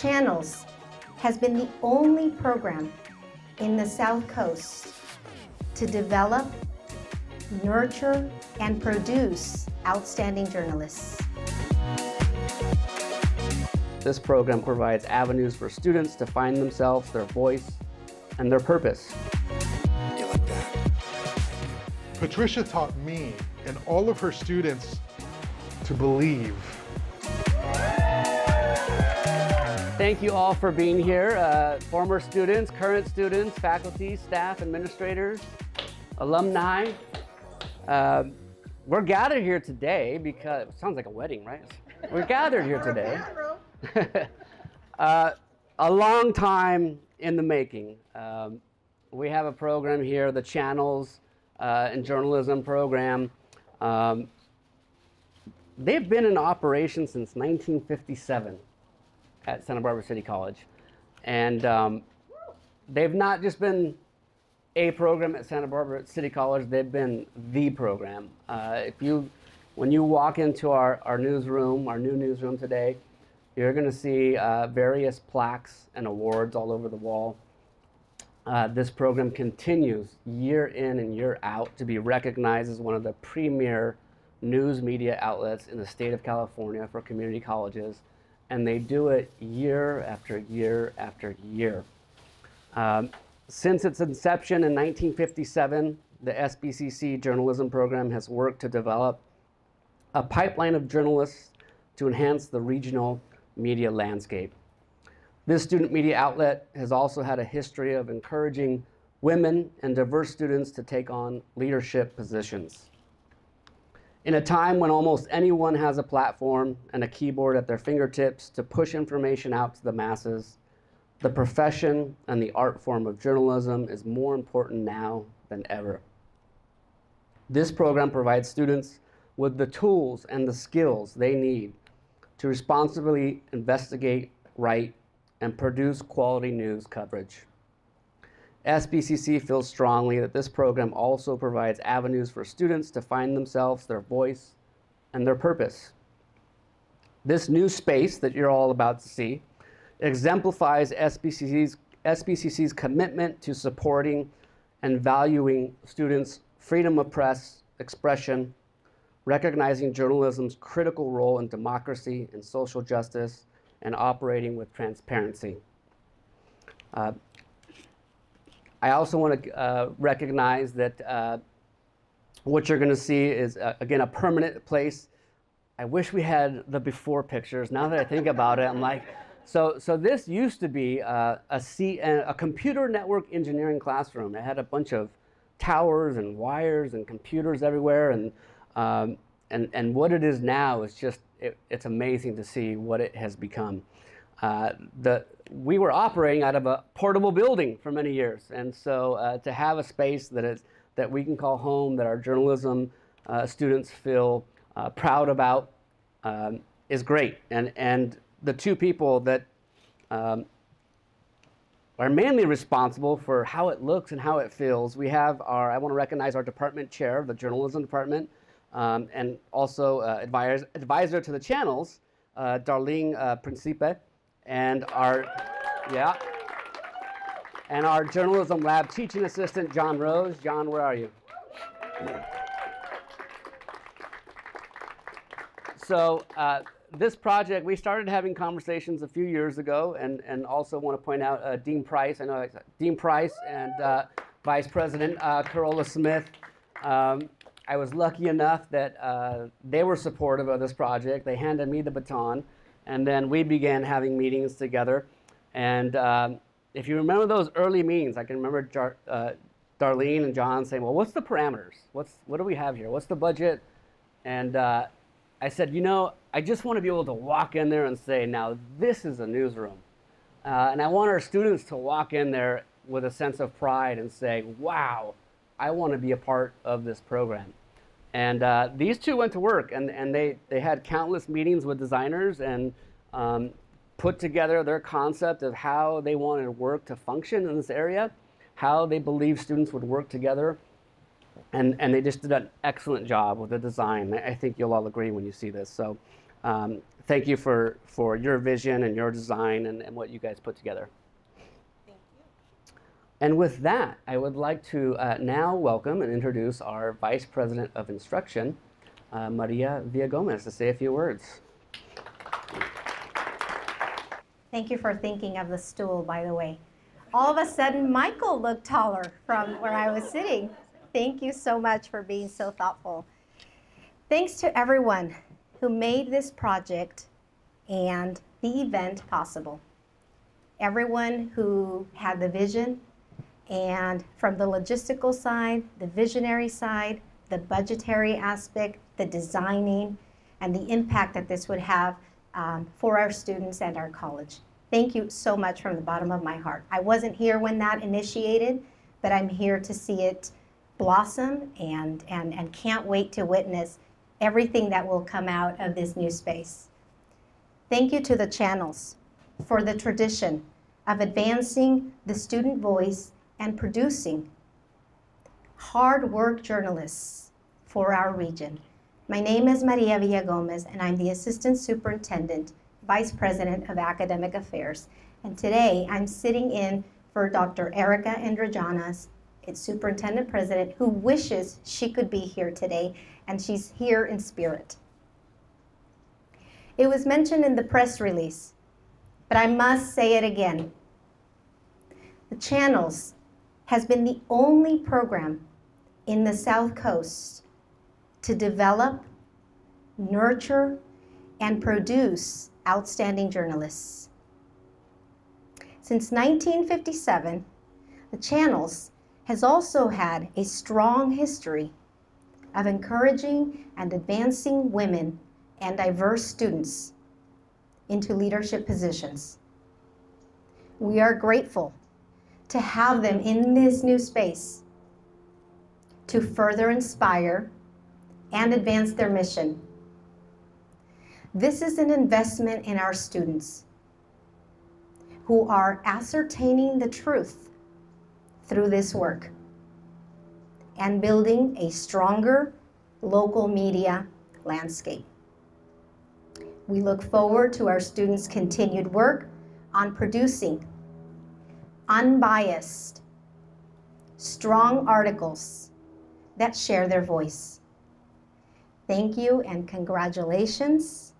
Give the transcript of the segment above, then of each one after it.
Channels has been the only program in the South Coast to develop, nurture, and produce outstanding journalists. This program provides avenues for students to find themselves, their voice, and their purpose. Patricia taught me and all of her students to believe. Thank you all for being here. Uh, former students, current students, faculty, staff, administrators, alumni. Uh, we're gathered here today because, it sounds like a wedding, right? We're gathered here today. uh, a long time in the making. Um, we have a program here, the Channels uh, and Journalism program. Um, they've been in operation since 1957 at Santa Barbara City College. And um, they've not just been a program at Santa Barbara City College, they've been the program. Uh, if you, when you walk into our, our newsroom, our new newsroom today, you're going to see uh, various plaques and awards all over the wall. Uh, this program continues year in and year out to be recognized as one of the premier news media outlets in the state of California for community colleges and they do it year after year after year. Um, since its inception in 1957, the SBCC journalism program has worked to develop a pipeline of journalists to enhance the regional media landscape. This student media outlet has also had a history of encouraging women and diverse students to take on leadership positions. In a time when almost anyone has a platform and a keyboard at their fingertips to push information out to the masses, the profession and the art form of journalism is more important now than ever. This program provides students with the tools and the skills they need to responsibly investigate, write, and produce quality news coverage. SBCC feels strongly that this program also provides avenues for students to find themselves, their voice, and their purpose. This new space that you're all about to see exemplifies SBCC's, SBCC's commitment to supporting and valuing students' freedom of press, expression, recognizing journalism's critical role in democracy and social justice, and operating with transparency. Uh, I also want to uh, recognize that uh, what you're going to see is, uh, again, a permanent place. I wish we had the before pictures. Now that I think about it, I'm like, so, so this used to be uh, a, C, a computer network engineering classroom. It had a bunch of towers and wires and computers everywhere. And, um, and, and what it is now is just, it, it's amazing to see what it has become. Uh, the, we were operating out of a portable building for many years. And so uh, to have a space that, is, that we can call home, that our journalism uh, students feel uh, proud about, um, is great. And, and the two people that um, are mainly responsible for how it looks and how it feels, we have our, I want to recognize our department chair of the journalism department, um, and also uh, advisor, advisor to the channels, uh, Darlene uh, Principe and our, yeah, and our journalism lab teaching assistant, John Rose. John, where are you? So uh, this project, we started having conversations a few years ago, and, and also want to point out uh, Dean Price. I know Dean Price and uh, Vice President uh, Carola Smith. Um, I was lucky enough that uh, they were supportive of this project. They handed me the baton. And then we began having meetings together. And um, if you remember those early meetings, I can remember Jar uh, Darlene and John saying, well, what's the parameters? What's, what do we have here? What's the budget? And uh, I said, you know, I just want to be able to walk in there and say, now this is a newsroom. Uh, and I want our students to walk in there with a sense of pride and say, wow, I want to be a part of this program. And uh, these two went to work, and, and they, they had countless meetings with designers and um, put together their concept of how they wanted work to function in this area, how they believe students would work together. And, and they just did an excellent job with the design. I think you'll all agree when you see this. So Um, thank you for, for your vision and your design and, and what you guys put together. And with that, I would like to uh, now welcome and introduce our Vice President of Instruction, uh, Maria Villagomez, to say a few words. Thank you for thinking of the stool, by the way. All of a sudden, Michael looked taller from where I was sitting. Thank you so much for being so thoughtful. Thanks to everyone who made this project and the event possible. Everyone who had the vision, and from the logistical side, the visionary side, the budgetary aspect, the designing, and the impact that this would have um, for our students and our college. Thank you so much from the bottom of my heart. I wasn't here when that initiated, but I'm here to see it blossom and, and, and can't wait to witness everything that will come out of this new space. Thank you to the channels for the tradition of advancing the student voice and producing hard work journalists for our region. My name is Maria Villagomez, and I'm the Assistant Superintendent, Vice President of Academic Affairs. And today I'm sitting in for Dr. Erika Endrijonas, its Superintendent President, who wishes she could be here today, and she's here in spirit. It was mentioned in the press release, but I must say it again. The Channels has been the only program in the South Coast to develop, nurture, and produce outstanding journalists. Since 1957, the Channels has also had a strong history of encouraging and advancing women and diverse students into leadership positions. We are grateful to have them in this new space to further inspire and advance their mission. This is an investment in our students who are ascertaining the truth through this work and building a stronger local media landscape. We look forward to our students' continued work on producing unbiased, strong articles that share their voice. Thank you and congratulations,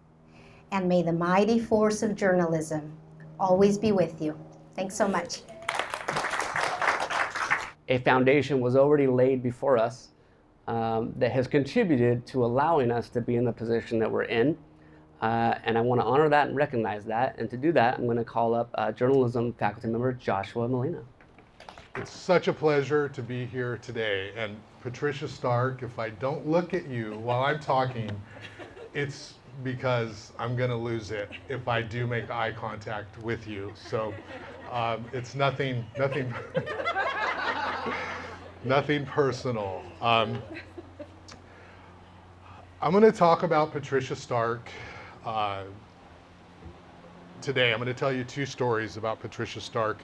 and may the mighty force of journalism always be with you. Thanks so much. A foundation was already laid before us um, that has contributed to allowing us to be in the position that we're in. Uh, and I want to honor that and recognize that. And to do that, I'm going to call up uh, journalism faculty member Joshua Molina. It's such a pleasure to be here today. And Patricia Stark, if I don't look at you while I'm talking, it's because I'm going to lose it if I do make eye contact with you. So um, it's nothing, nothing, nothing personal. Um, I'm going to talk about Patricia Stark uh, today. I'm going to tell you two stories about Patricia Stark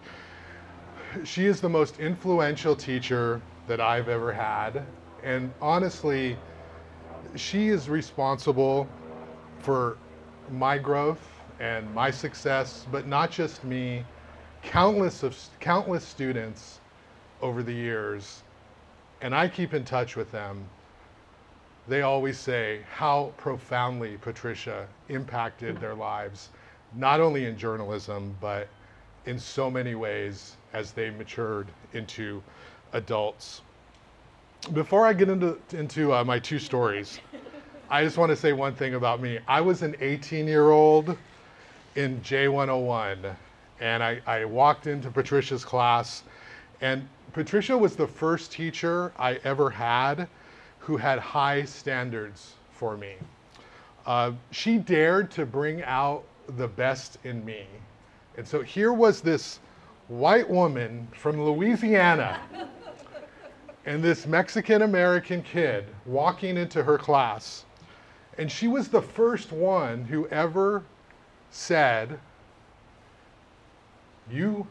she is the most influential teacher that I've ever had. And honestly, she is responsible for my growth and my success, but not just me, countless of countless students over the years. And I keep in touch with them. They always say how profoundly Patricia impacted their lives, not only in journalism, but in so many ways as they matured into adults. Before I get into, into uh, my two stories, I just want to say one thing about me. I was an 18 year old in J101, and I, I walked into Patricia's class, and Patricia was the first teacher I ever had who had high standards for me. Uh, she dared to bring out the best in me. And so here was this white woman from Louisiana and this Mexican American kid walking into her class. And she was the first one who ever said, You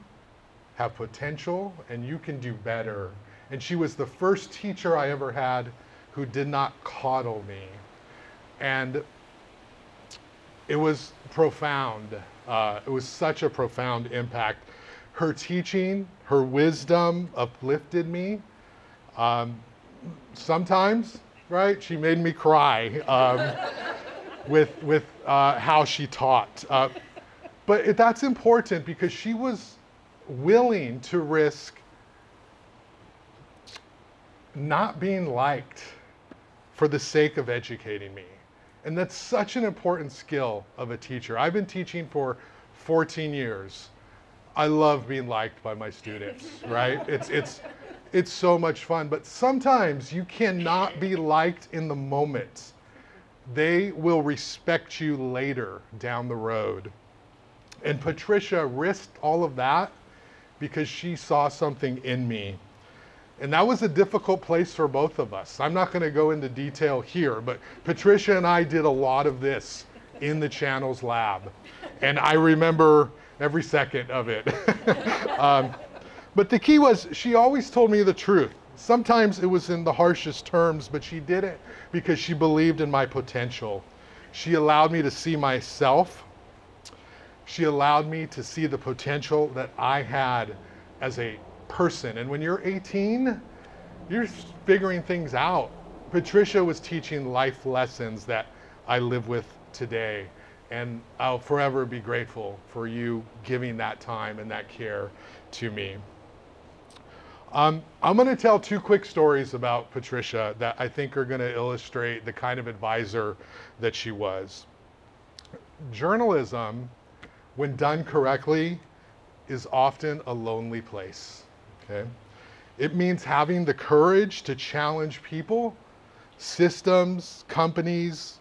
have potential and you can do better. And she was the first teacher I ever had who did not coddle me. And it was profound. Uh, it was such a profound impact. Her teaching, her wisdom uplifted me. Um, sometimes, right, she made me cry um, with, with uh, how she taught. Uh, but it, that's important because she was willing to risk not being liked for the sake of educating me. And that's such an important skill of a teacher. I've been teaching for 14 years. I love being liked by my students, right? It's, it's, it's so much fun. But sometimes you cannot be liked in the moment. They will respect you later down the road. And Patricia risked all of that because she saw something in me. And that was a difficult place for both of us. I'm not going to go into detail here, but Patricia and I did a lot of this in the channels lab. And I remember every second of it. um, but the key was she always told me the truth. Sometimes it was in the harshest terms, but she did it because she believed in my potential. She allowed me to see myself. She allowed me to see the potential that I had as a person. And when you're 18, you're figuring things out. Patricia was teaching life lessons that I live with today. And I'll forever be grateful for you giving that time and that care to me. Um, I'm going to tell two quick stories about Patricia that I think are going to illustrate the kind of advisor that she was. Journalism, when done correctly, is often a lonely place. Okay? It means having the courage to challenge people, systems, companies,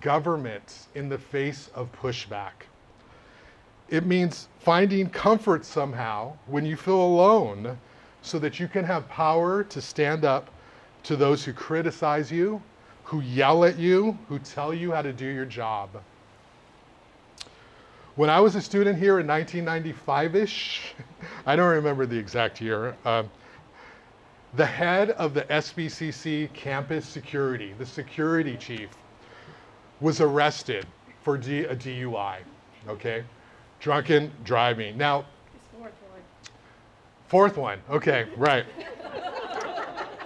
governments in the face of pushback. It means finding comfort somehow when you feel alone so that you can have power to stand up to those who criticize you, who yell at you, who tell you how to do your job. When I was a student here in 1995-ish, I don't remember the exact year, um, the head of the SBCC campus security, the security chief, was arrested for D- a DUI, okay? Drunken driving. Now, fourth one. Fourth one, okay, right.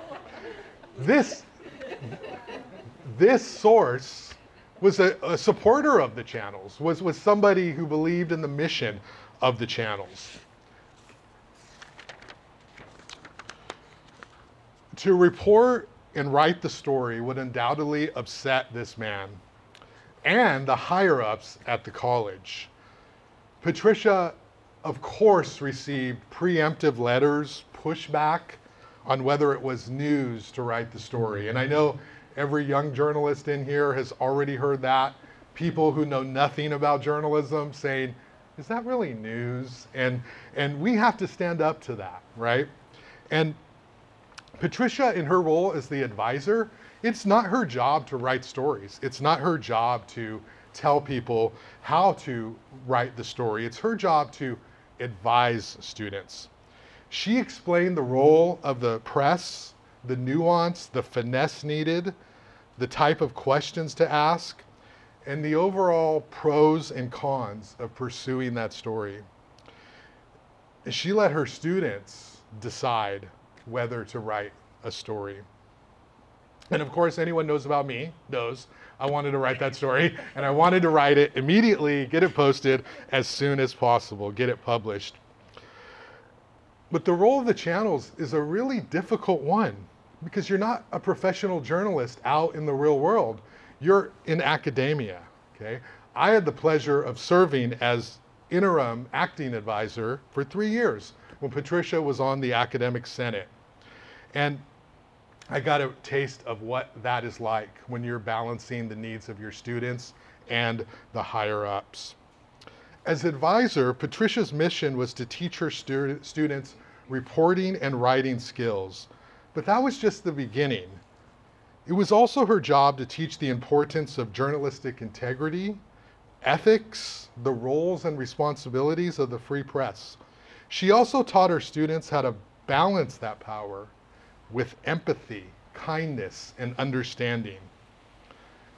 this, this source was a, a, supporter of the channels, was, was somebody who believed in the mission of the channels. To report and write the story would undoubtedly upset this man and the higher ups at the college. Patricia, of course, received preemptive letters, pushback on whether it was news to write the story. And I know Every young journalist in here has already heard that. People who know nothing about journalism saying, is that really news? And, and we have to stand up to that, right? And Patricia, in her role as the advisor, it's not her job to write stories. It's not her job to tell people how to write the story. It's her job to advise students. She explained the role of the press the nuance, the finesse needed, the type of questions to ask, and the overall pros and cons of pursuing that story. She let her students decide whether to write a story. And of course, anyone knows about me knows I wanted to write that story, and I wanted to write it immediately, get it posted as soon as possible, get it published. But the role of the channels is a really difficult one because you're not a professional journalist out in the real world. You're in academia, okay? I had the pleasure of serving as interim acting advisor for three years when Patricia was on the academic senate. And I got a taste of what that is like when you're balancing the needs of your students and the higher ups. As advisor, Patricia's mission was to teach her stu students reporting and writing skills but that was just the beginning. It was also her job to teach the importance of journalistic integrity, ethics, the roles and responsibilities of the free press. She also taught her students how to balance that power with empathy, kindness, and understanding.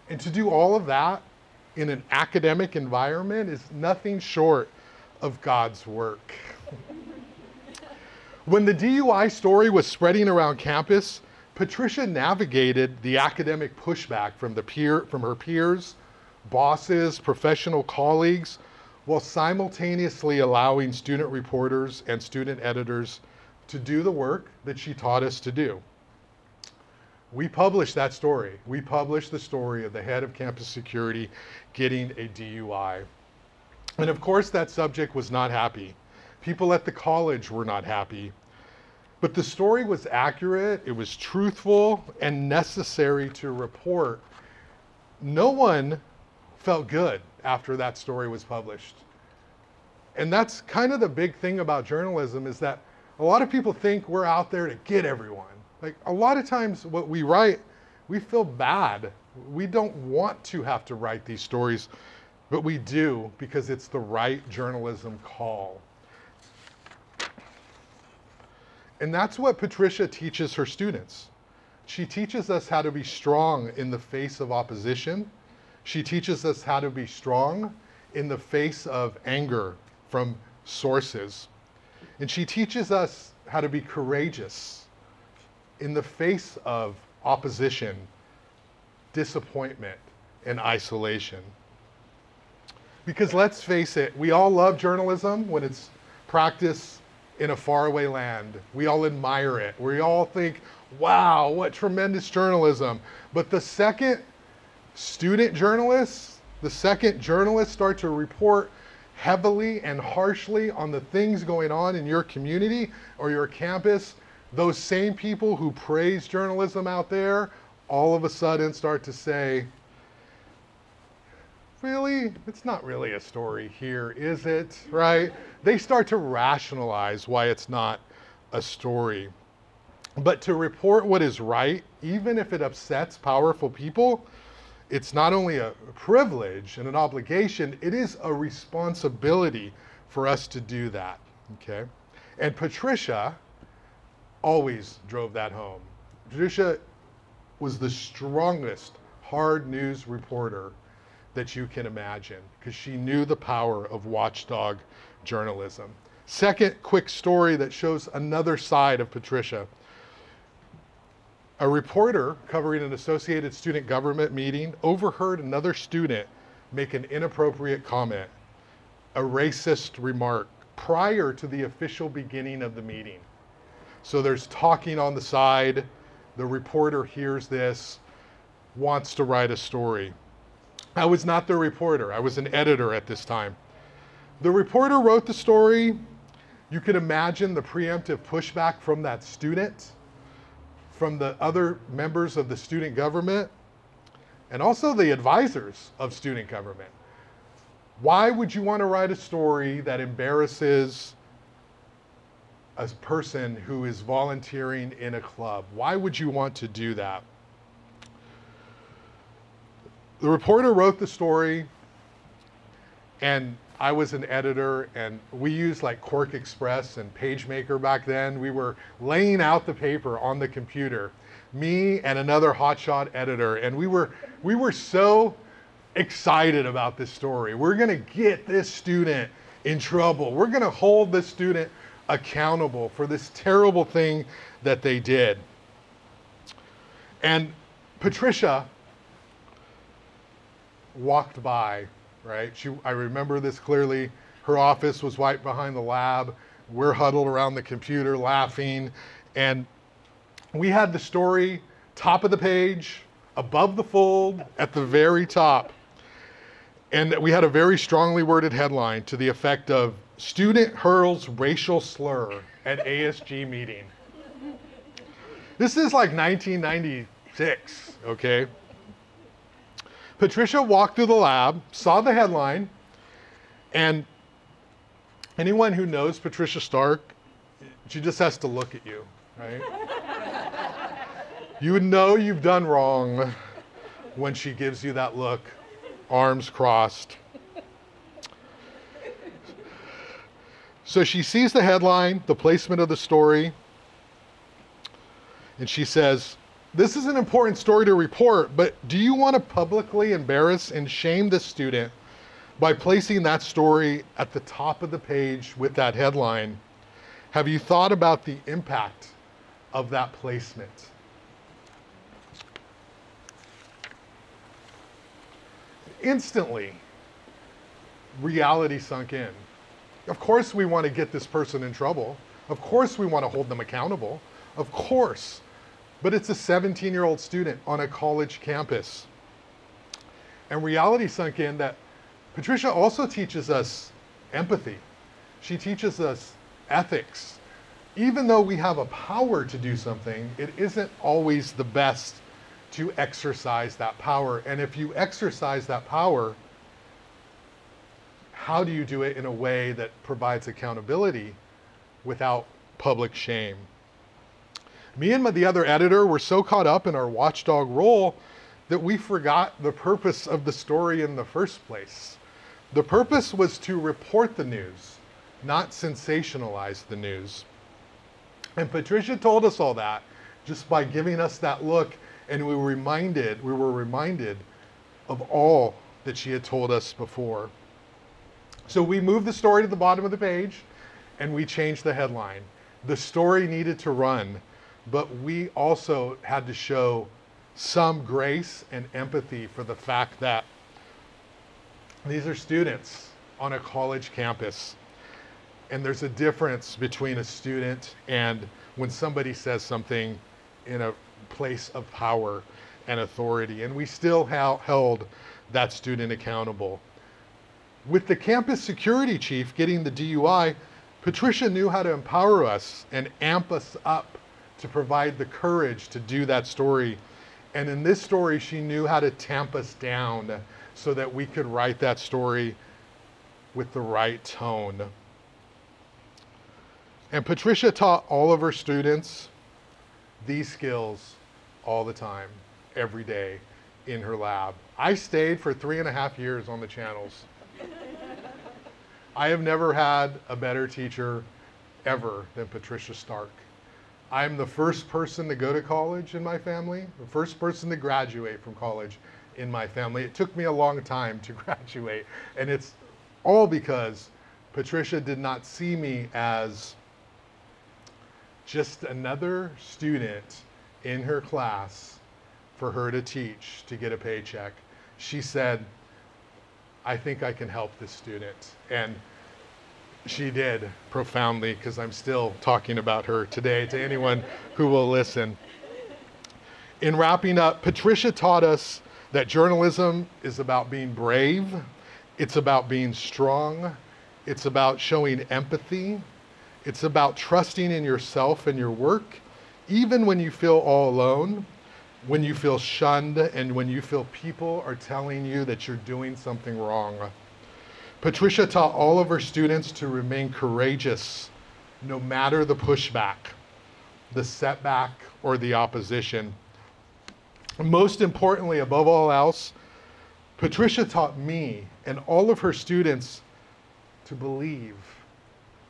And to do all of that in an academic environment is nothing short of God's work. when the DUI story was spreading around campus, Patricia navigated the academic pushback from, the peer, from her peers, bosses, professional colleagues, while simultaneously allowing student reporters and student editors to do the work that she taught us to do. We published that story. We published the story of the head of campus security getting a DUI. And of course, that subject was not happy. People at the college were not happy. But the story was accurate, it was truthful, and necessary to report. No one felt good after that story was published. And that's kind of the big thing about journalism is that a lot of people think we're out there to get everyone. Like a lot of times what we write, we feel bad. We don't want to have to write these stories, but we do because it's the right journalism call. And that's what Patricia teaches her students. She teaches us how to be strong in the face of opposition. She teaches us how to be strong in the face of anger from sources. And she teaches us how to be courageous in the face of opposition, disappointment, and isolation. Because let's face it, we all love journalism when it's practiced in a faraway land. We all admire it. We all think, wow, what tremendous journalism. But the second student journalists, the second journalists start to report heavily and harshly on the things going on in your community or your campus, those same people who praise journalism out there all of a sudden start to say, really? It's not really a story here, is it? Right? They start to rationalize why it's not a story. But to report what is right, even if it upsets powerful people, it's not only a privilege and an obligation, it is a responsibility for us to do that. Okay? And Patricia always drove that home. Patricia was the strongest hard news reporter that you can imagine because she knew the power of watchdog journalism. Second quick story that shows another side of Patricia. A reporter covering an Associated Student Government meeting overheard another student make an inappropriate comment, a racist remark, prior to the official beginning of the meeting. So there's talking on the side. The reporter hears this, wants to write a story. I was not the reporter, I was an editor at this time. The reporter wrote the story. You can imagine the preemptive pushback from that student, from the other members of the student government, and also the advisors of student government. Why would you want to write a story that embarrasses a person who is volunteering in a club? Why would you want to do that? The reporter wrote the story, and I was an editor, and we used like QuarkXPress and PageMaker back then. We were laying out the paper on the computer, me and another hotshot editor, and we were we were so excited about this story. We're gonna get this student in trouble. We're gonna hold this student accountable for this terrible thing that they did. And Patricia walked by, right? She, I remember this clearly. Her office was right behind the lab. We're huddled around the computer laughing. And we had the story top of the page, above the fold, at the very top. And we had a very strongly worded headline to the effect of Student hurls racial slur at ASG meeting. This is like 1996, okay? Patricia walked through the lab, saw the headline, and anyone who knows Patricia Stark, she just has to look at you, right? you know you've done wrong when she gives you that look, arms crossed. So she sees the headline, the placement of the story, and she says, this is an important story to report, but do you want to publicly embarrass and shame the student by placing that story at the top of the page with that headline? Have you thought about the impact of that placement? Instantly, reality sunk in. Of course, we want to get this person in trouble. Of course, we want to hold them accountable. Of course. But it's a 17 year old student on a college campus. And reality sunk in that Patricia also teaches us empathy. She teaches us ethics. Even though we have a power to do something, it isn't always the best to exercise that power. And if you exercise that power, how do you do it in a way that provides accountability without public shame? Me and the other editor were so caught up in our watchdog role that we forgot the purpose of the story in the first place. The purpose was to report the news, not sensationalize the news. And Patricia told us all that just by giving us that look and we were reminded, we were reminded of all that she had told us before. So we moved the story to the bottom of the page and we changed the headline. The story needed to run, but we also had to show some grace and empathy for the fact that these are students on a college campus. And there's a difference between a student and when somebody says something in a place of power and authority. And we still ha- held that student accountable. With the campus security chief getting the DUI, Patricia knew how to empower us and amp us up to provide the courage to do that story. And in this story, she knew how to tamp us down so that we could write that story with the right tone. And Patricia taught all of her students these skills all the time, every day in her lab. I stayed for three and a half years on the channels. I have never had a better teacher ever than Patricia Stark. I'm the first person to go to college in my family, the first person to graduate from college in my family. It took me a long time to graduate, and it's all because Patricia did not see me as just another student in her class for her to teach to get a paycheck. She said, I think I can help this student. And she did profoundly because I'm still talking about her today to anyone who will listen. In wrapping up, Patricia taught us that journalism is about being brave, it's about being strong, it's about showing empathy, it's about trusting in yourself and your work, even when you feel all alone, when you feel shunned, and when you feel people are telling you that you're doing something wrong. Patricia taught all of her students to remain courageous no matter the pushback, the setback, or the opposition. Most importantly, above all else, Patricia taught me and all of her students to believe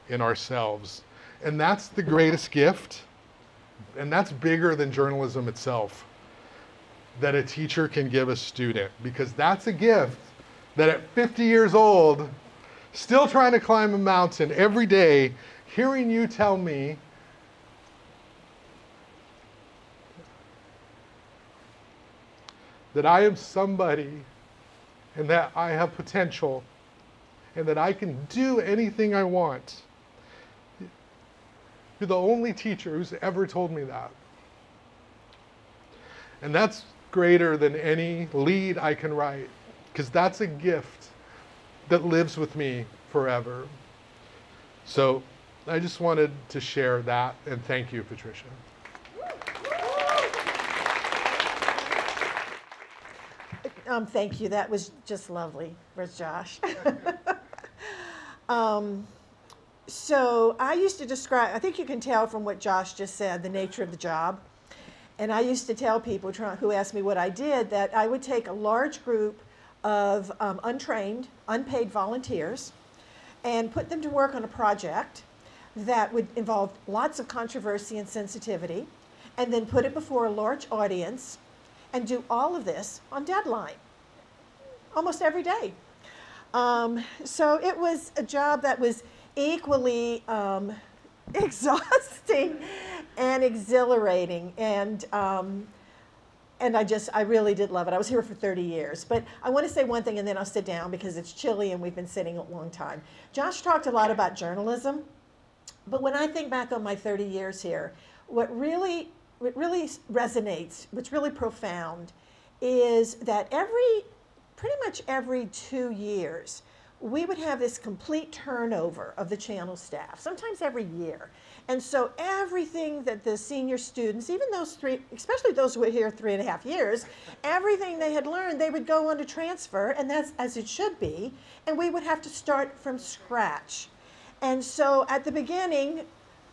in ourselves. And that's the greatest gift, and that's bigger than journalism itself, that a teacher can give a student, because that's a gift that at 50 years old, still trying to climb a mountain every day, hearing you tell me that I am somebody and that I have potential and that I can do anything I want. You're the only teacher who's ever told me that. And that's greater than any lead I can write because that's a gift that lives with me forever. So I just wanted to share that and thank you, Patricia. Um, thank you. That was just lovely. Where's Josh? um, so I used to describe, I think you can tell from what Josh just said, the nature of the job. And I used to tell people who asked me what I did that I would take a large group of um, untrained, unpaid volunteers and put them to work on a project that would involve lots of controversy and sensitivity and then put it before a large audience and do all of this on deadline almost every day. Um, so it was a job that was equally um, exhausting and exhilarating. And, um, and I just, I really did love it. I was here for 30 years. But I want to say one thing and then I'll sit down because it's chilly and we've been sitting a long time. Josh talked a lot about journalism. But when I think back on my 30 years here, what really, what really resonates, what's really profound, is that every, pretty much every two years, we would have this complete turnover of the channel staff, sometimes every year. And so everything that the senior students, even those three, especially those who were here three and a half years, everything they had learned, they would go on to transfer, and that's as it should be, and we would have to start from scratch. And so at the beginning,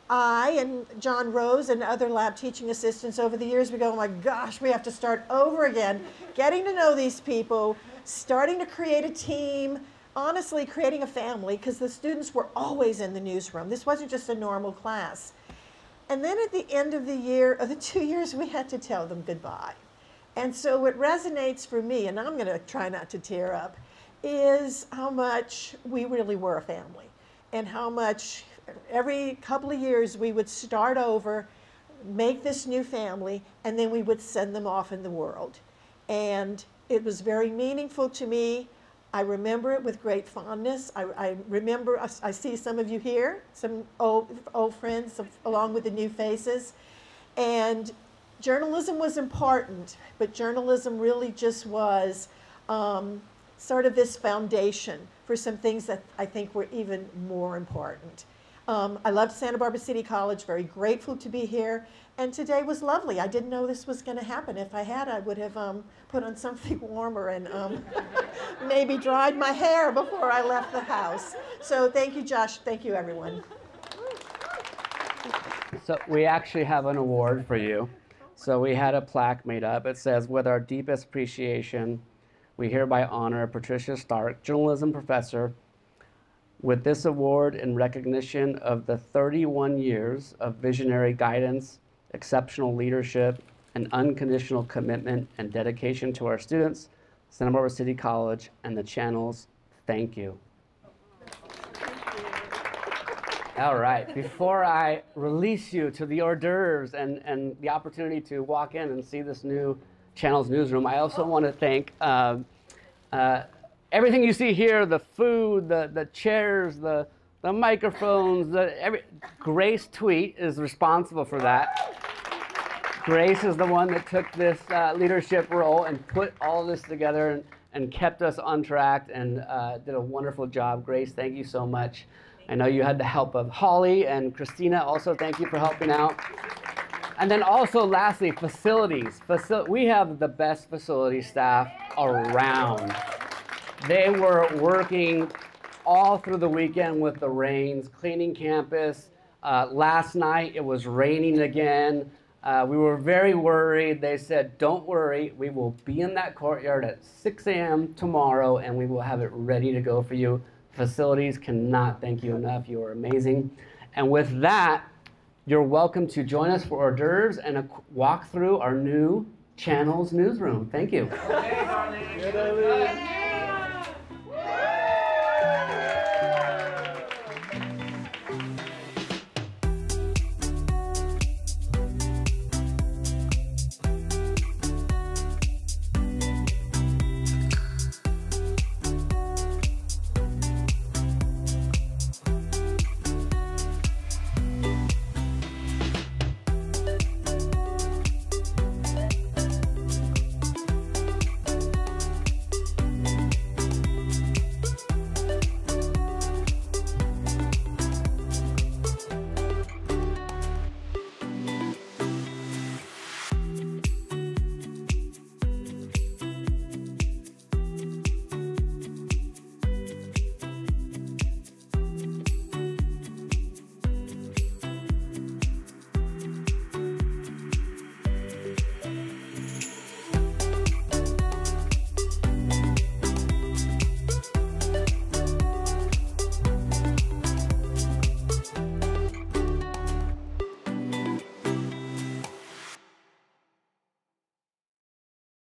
I and John Rose and other lab teaching assistants over the years, we go, oh my gosh, we have to start over again, getting to know these people, starting to create a team, honestly creating a family, because the students were always in the newsroom. This wasn't just a normal class. And then at the end of the year, of the two years, we had to tell them goodbye. And so what resonates for me, and I'm going to try not to tear up, is how much we really were a family and how much every couple of years we would start over, make this new family, and then we would send them off in the world. And it was very meaningful to me. I remember it with great fondness. I, I remember, I, I, see some of you here, some old, old friends of, along with the new faces. And journalism was important, but journalism really just was um, sort of this foundation for some things that I think were even more important. Um, I loved Santa Barbara City College, very grateful to be here, and today was lovely. I didn't know this was going to happen. If I had, I would have um, put on something warmer and um, maybe dried my hair before I left the house. So thank you, Josh. Thank you, everyone. So we actually have an award for you. So we had a plaque made up. It says, with our deepest appreciation, we hereby honor Patricia Stark, journalism professor, with this award in recognition of the 31 years of visionary guidance, exceptional leadership, and unconditional commitment and dedication to our students, Santa Barbara City College, and the channels. Thank you. All right, before I release you to the hors d'oeuvres and, and the opportunity to walk in and see this new Channels newsroom. I also want to thank uh, uh, everything you see here the food, the, the chairs, the, the microphones, the, every, Grace Tweet is responsible for that. Grace is the one that took this uh, leadership role and put all this together and, and kept us on track and uh, did a wonderful job. Grace, thank you so much. I know you had the help of Holly and Christina. Also, thank you for helping out. And then also, lastly, facilities. Facil- we have the best facility staff around. They were working all through the weekend with the rains, cleaning campus. Uh, last night it was raining again. Uh, we were very worried. They said, Don't worry, we will be in that courtyard at 6 a.m. tomorrow and we will have it ready to go for you. Facilities cannot thank you enough. You are amazing. And with that, you're welcome to join us for hors d'oeuvres and a walk through our new channels newsroom. Thank you.